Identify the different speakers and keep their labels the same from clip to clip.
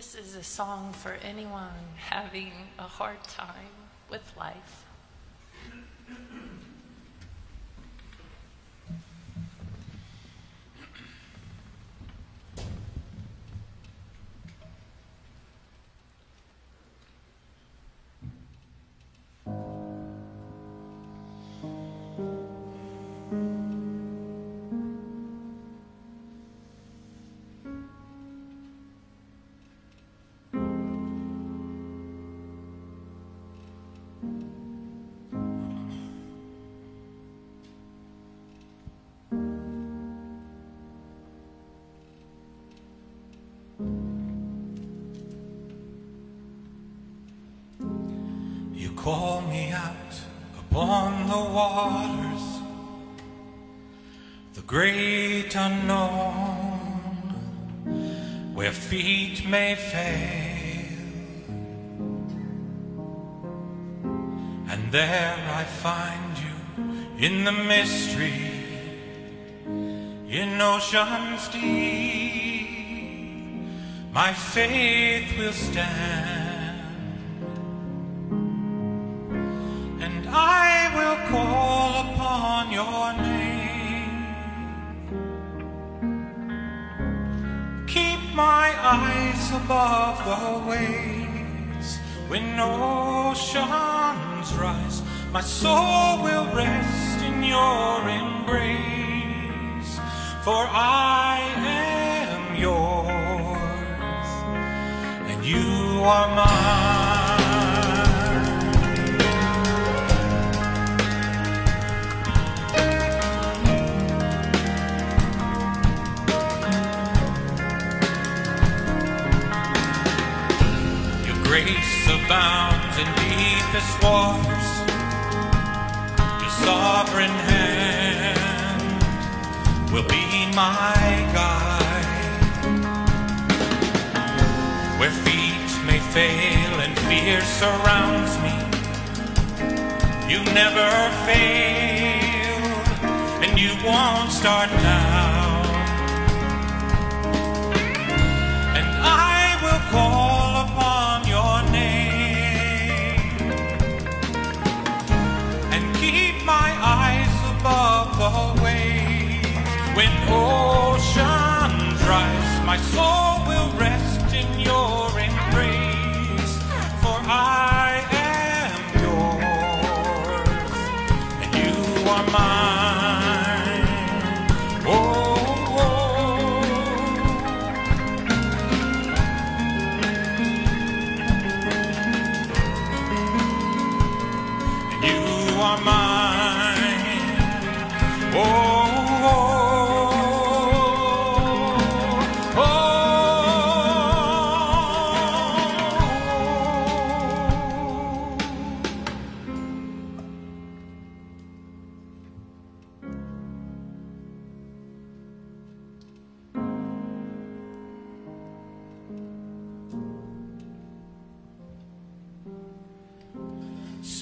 Speaker 1: This is a song for anyone having a hard time with life.
Speaker 2: Call me out upon the waters, the great unknown, where feet may fail. And there I find you in the mystery, in oceans deep. My faith will stand. Eyes above the waves when oceans rise. My soul will rest in your embrace, for I am yours, and you are mine. Grace abounds in deepest waters. Your sovereign hand will be my guide. Where feet may fail and fear surrounds me, you never failed, and you won't start now. The. When oceans rise, my soul will rest in your embrace, for I am yours and you are mine.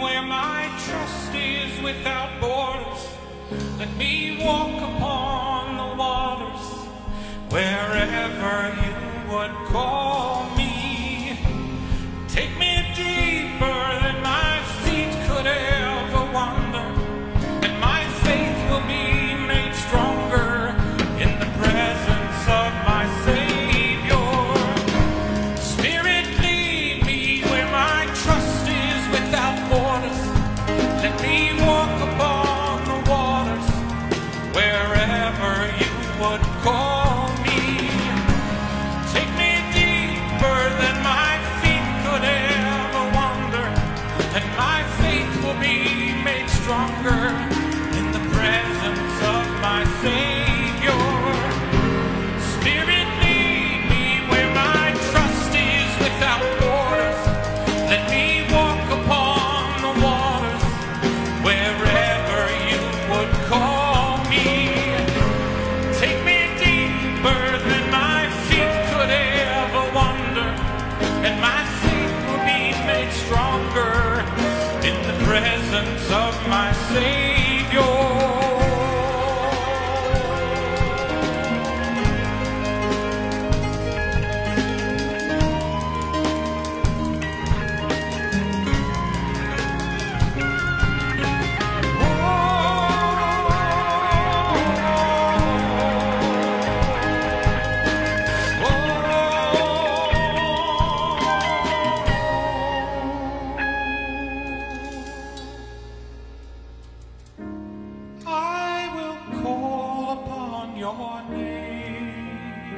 Speaker 2: where my trust is without borders. Let me walk upon the waters wherever you would call see walk upon the waters wherever you would call me. Take me deeper than my feet could ever wander, and my faith will be made stronger. your name.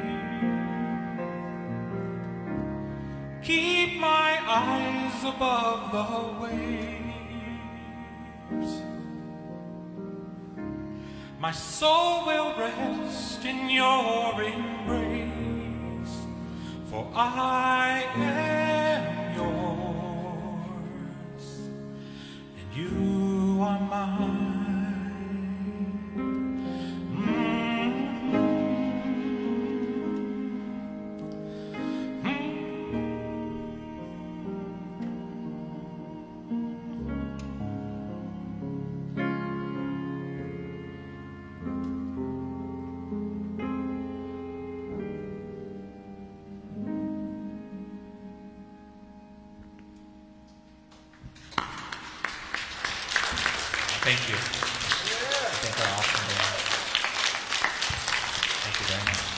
Speaker 2: Keep my eyes above the waves. My soul will rest in your embrace, for I am.
Speaker 3: Thank you. Thank our awesome. Thank you very much.